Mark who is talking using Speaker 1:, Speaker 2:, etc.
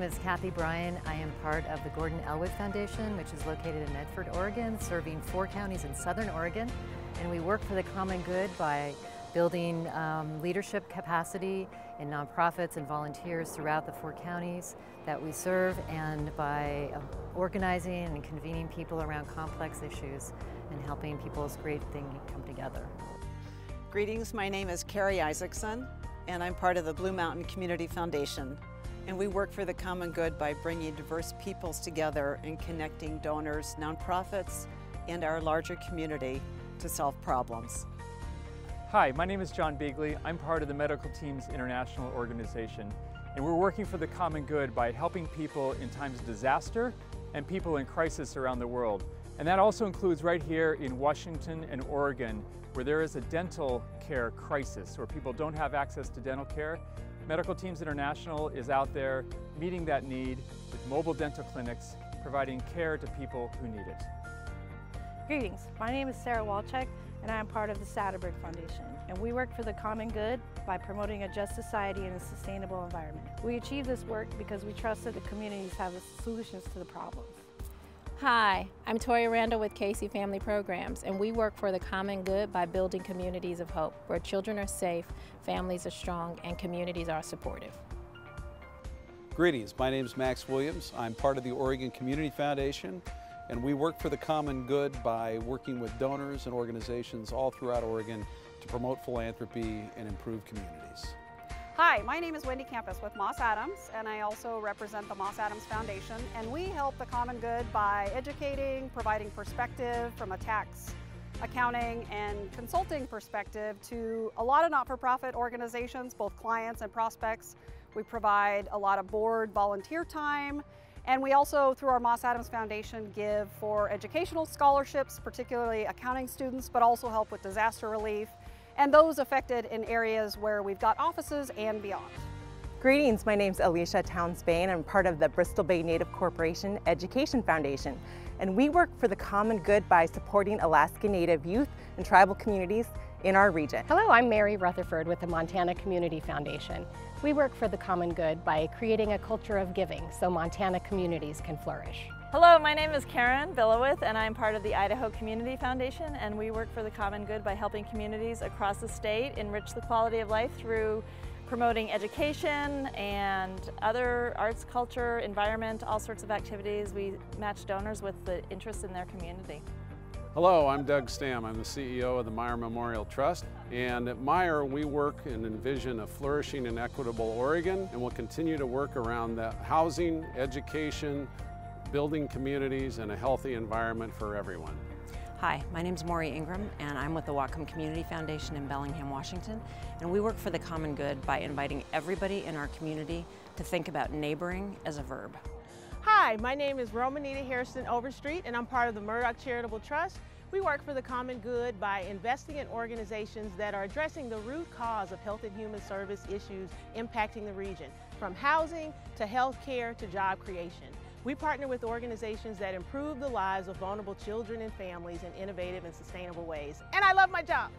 Speaker 1: Kathy Bryan. I am part of the Gordon Elwood Foundation, which is located in Medford, Oregon, serving four counties in Southern Oregon. And we work for the common good by building um, leadership capacity in nonprofits and volunteers throughout the four counties that we serve and by uh, organizing and convening people around complex issues and helping people's great thing come together.
Speaker 2: Greetings, my name is Carrie Isaacson and I'm part of the Blue Mountain Community Foundation. And we work for the common good by bringing diverse peoples together and connecting donors, nonprofits, and our larger community to solve problems.
Speaker 3: Hi, my name is John Beagley. I'm part of the Medical Teams International Organization, and we're working for the common good by helping people in times of disaster and people in crisis around the world. And that also includes right here in Washington and Oregon, where there is a dental care crisis, where people don't have access to dental care. Medical Teams International is out there meeting that need with mobile dental clinics, providing care to people who need it.
Speaker 4: Greetings, my name is Sarah Walchek and I am part of the Satterberg Foundation. And we work for the common good by promoting a just society and a sustainable environment. We achieve this work because we trust that the communities have the solutions to the problems.
Speaker 5: Hi, I'm Toya Randall with Casey Family Programs, and we work for the common good by building communities of hope, where children are safe, families are strong, and communities are supportive.
Speaker 6: Greetings, my name is Max Williams. I'm part of the Oregon Community Foundation, and we work for the common good by working with donors and organizations all throughout Oregon to promote philanthropy and improve communities.
Speaker 7: Hi, my name is Wendy Campus with Moss Adams, and I also represent the Moss Adams Foundation. And we help the common good by educating, providing perspective from a tax, accounting, and consulting perspective to a lot of not-for-profit organizations, both clients and prospects. We provide a lot of board volunteer time, and we also, through our Moss Adams Foundation, give for educational scholarships, particularly accounting students, but also help with disaster relief and those affected in areas where we've got offices and beyond.
Speaker 8: Greetings, my name is Alicia Towns Bain. I'm part of the Bristol Bay Native Corporation Education Foundation, and we work for the common good by supporting Alaska Native youth and tribal communities in our region.
Speaker 9: Hello, I'm Mary Rutherford with the Montana Community Foundation. We work for the common good by creating a culture of giving so Montana communities can flourish.
Speaker 10: Hello, my name is Karen Bilowith and I'm part of the Idaho Community Foundation and we work for the common good by helping communities across the state enrich the quality of life through promoting education and other arts, culture, environment, all sorts of activities. We match donors with the interests in their community.
Speaker 11: Hello, I'm Doug Stamm. I'm the CEO of the Meyer Memorial Trust. And at Meyer, we work and envision a flourishing and equitable Oregon, and we'll continue to work around the housing, education, building communities and a healthy environment for everyone.
Speaker 12: Hi, my name is Mauri Ingram and I'm with the Whatcom Community Foundation in Bellingham, Washington. And we work for the common good by inviting everybody in our community to think about neighboring as a verb.
Speaker 13: Hi, my name is Romanita Hairston Overstreet and I'm part of the Murdock Charitable Trust. We work for the common good by investing in organizations that are addressing the root cause of health and human service issues impacting the region, from housing to health care to job creation. We partner with organizations that improve the lives of vulnerable children and families in innovative and sustainable ways. And I love my job.